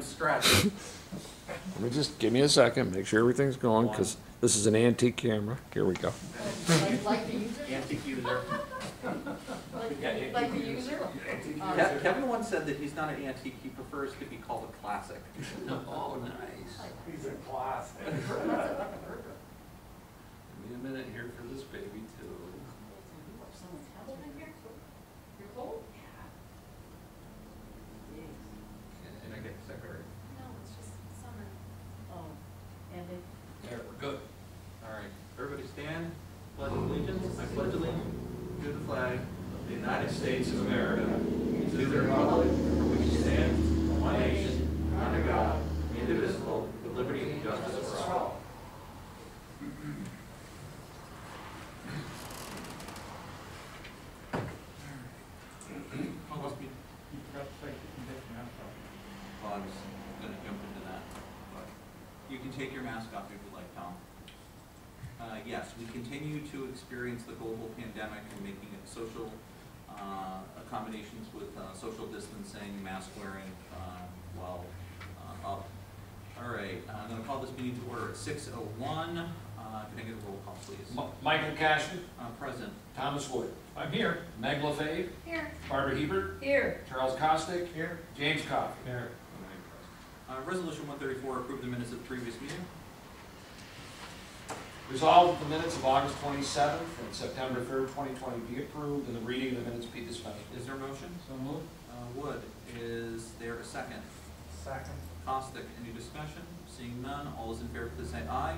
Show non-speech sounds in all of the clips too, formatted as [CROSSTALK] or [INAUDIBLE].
him stretch. [LAUGHS] Let me just, give me a second, make sure everything's going, because this is an antique camera. Here we go. Like, like the user? Antique user. [LAUGHS] Like, like the user? Um, Ke- Kevin once said that he's not an antique, he prefers to be called a classic. [LAUGHS] Oh, nice. He's a class. Give me a minute here for this baby too. Someone's tablet in here? You're cold? And I get secretary. No, it's just summer. Oh, and they, There, we're good. All right, everybody stand, pledge allegiance, I pledge allegiance to the flag of the United States of America, and to the republic for which it stands, one nation, under God, indivisible, with liberty and justice for all. Must be, you forgot to say, you can take your mask off. Well, I was gonna jump into that, but you can take your mask off if you'd like, Tom. Uh, yes, we continue to experience the global pandemic and making it social, uh, accommodations with, uh, social distancing, mask wearing, uh, while, uh, up. All right, I'm gonna call this meeting to order at six oh one, uh, can I get a roll call, please? M- Michael Cashman, Uh, present, Thomas Wood, I'm here. Meg LaFave, Here. Barbara Hebert, here, Charles Costick. Here. James Coffey. Here. Uh, resolution one thirty-four, approve the minutes of the previous meeting. Resolved, the minutes of August twenty-seventh and September third, twenty twenty be approved, and the reading of the minutes be dispensed. Is there a motion? So moved. Uh, Wood, is there a second? Second. Costick, any discussion? Seeing none, all those in favor, please say aye.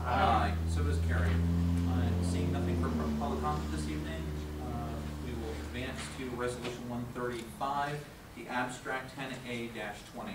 Aye. So does carry. Uh, Seeing nothing from from public comment this evening, uh, we will advance to resolution one thirty-five, the abstract ten A twenty.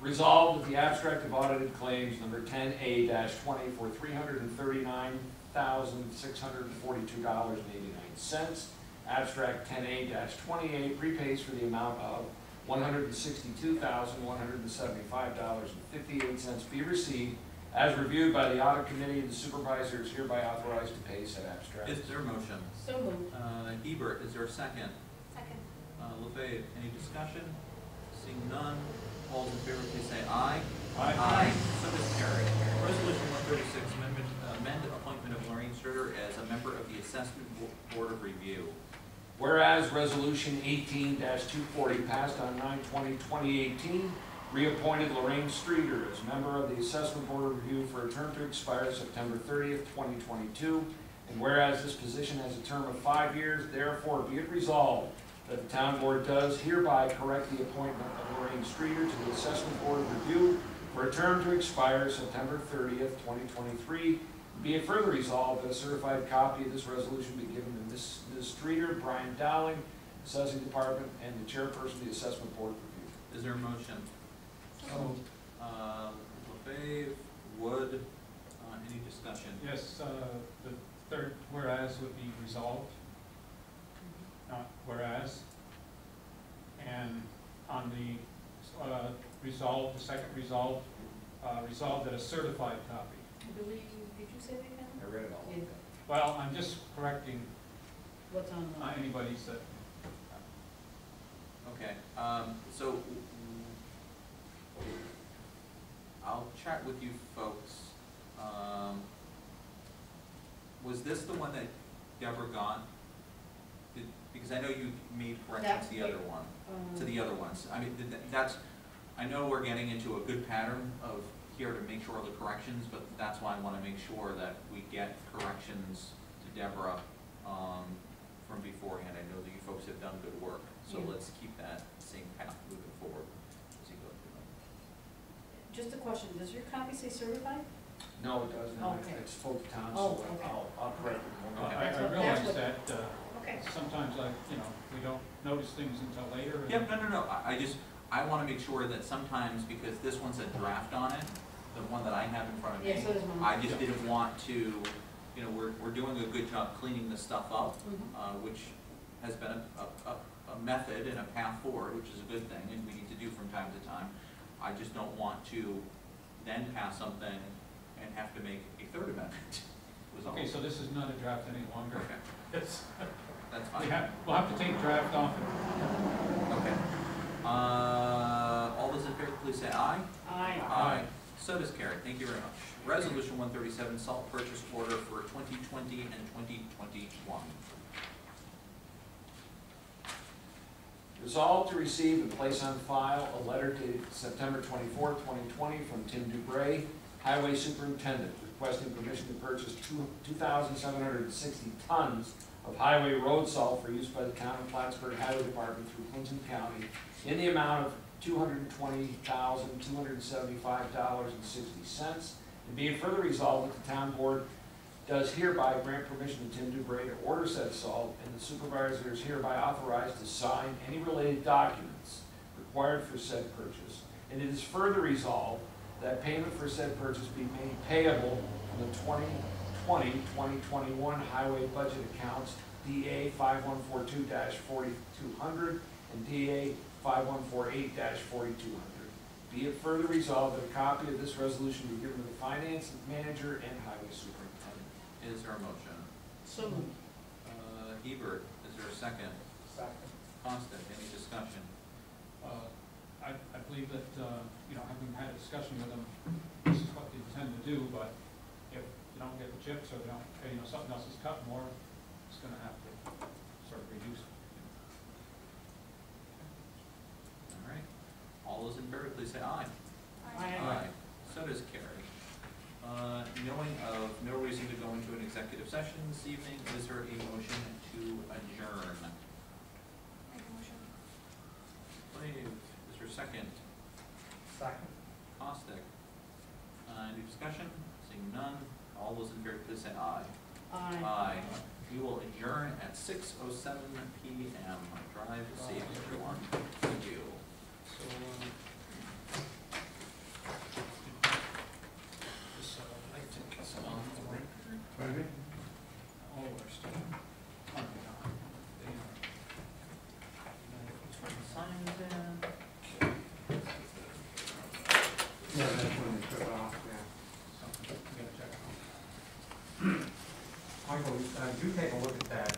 Resolved that the abstract of audited claims number ten A twenty for three hundred and thirty-nine thousand, six hundred and forty-two dollars and eighty-nine cents. Abstract ten A twenty-eight prepays for the amount of one hundred and sixty-two thousand, one hundred and seventy-five dollars and fifty-eight cents be received as reviewed by the audit committee, the supervisor is hereby authorized to pay said abstract. Is there a motion? so moved. Uh, Hebert, is there a second? Second. Uh, LaFave, any discussion? Seeing none, all in favor, please say aye. Aye. So does carry. Resolution one thirty-six, amendment, amend appointment of Lorraine Streeter as a member of the Assessment Board of Review. Whereas Resolution 18-240 passed on 9/20/2018, reappointed Lorraine Streeter as member of the Assessment Board of Review for a term to expire September thirtieth, twenty twenty-two. And whereas this position has a term of five years, therefore be it resolved that the town board does hereby correct the appointment of Lorraine Streeter to the Assessment Board of Review for a term to expire September thirtieth, twenty twenty-three. Be it further resolved that a certified copy of this resolution be given to Ms. Ms. Streeter, Brian Dowling, Assessing Department, and the Chairperson of the Assessment Board of Review. Is there a motion? So moved. Uh, LaFave, Wood, uh, any discussion? Yes, uh, the third whereas would be resolved, not whereas. And on the, uh, resolve, the second resolve, uh, resolved that a certified copy. I believe, did you say that, Kevin? I read it all. Yeah. Well, I'm just correcting What's on uh, the, anybody's that, Okay, um, so I'll chat with you folks. Um, was this the one that Deborah got? Did, because I know you made corrections to the other one, to um, the other ones. I mean, th- th- that's, I know we're getting into a good pattern of here to make sure of the corrections, but that's why I wanna make sure that we get corrections to Deborah, um, from beforehand. I know that you folks have done good work, so Yeah. let's keep that same path moving forward as you go through them. just a question, does your copy say certified? No, it doesn't. I- Okay. I spoke to Tom, Oh, so okay. I'll, I'll correct it. I, Okay. I That's realize that, uh, Okay, sometimes like, you know, we don't notice things until later. and- Yep, no, no, no, I, I just, I wanna make sure that sometimes, because this one's a draft on it, the one that I have in front of me. yeah, so does mine. I just didn't want to, you know, we're, we're doing a good job cleaning this stuff up, Mhm. uh, which has been a, a, a- a method and a path forward, which is a good thing, and we need to do from time to time. I just don't want to then pass something and have to make a third amendment, [LAUGHS] was all. Okay, so this is not a draft any longer. Okay, [LAUGHS] It's, that's we fine, have, we'll have to take draft off. and- okay. Uh, all those in favor, please say aye. Aye. Aye. So does carry. Thank you very much. Resolution one thirty-seven, salt purchase order for twenty twenty and twenty twenty-one. Resolved to receive and place on file a letter dated September twenty-fourth, twenty twenty, from Tim Dubray, Highway Superintendent, requesting permission to purchase two, two thousand seven hundred and sixty tons of highway road salt for use by the town of Plattsburgh Highway Department through Clinton County in the amount of two hundred twenty thousand, two hundred seventy-five dollars and sixty cents. And be it further resolved that the town board does hereby grant permission to Tim Dubray to order said salt, and the supervisor is hereby authorized to sign any related documents required for said purchase. And it is further resolved that payment for said purchase be made payable on the 2020-2021 highway budget accounts DA 5142-4200 and DA 5148-4200. Be it further resolved that a copy of this resolution be given to the finance manager and highway superintendent. Is there a motion? So moved. Uh, Hebert, is there a second? Second. Costick, any discussion? Uh, I, I believe that, uh, you know, having had a discussion with them, this is what they intend to do, but if you don't get the chips or they don't, you know, something else is cut more, it's gonna have to sort of reduce. All right. All those in favor, please say aye. Aye. aye. So does carry. Uh, knowing of no reason to go into an executive session this evening, is there a motion to adjourn? Cleve, is there a second? Second. Costick? Uh, any discussion? Seeing none, all those in favor, please say aye. Aye. Aye. We will adjourn at six oh seven P M. Drive safe, everyone. Thank you. So, um, this, uh, I think it's on the record. Pardon me? All of our stuff. Oh, my God. They are- Signs in. Yeah, that's when they took off, yeah. So, uh, you take a look at that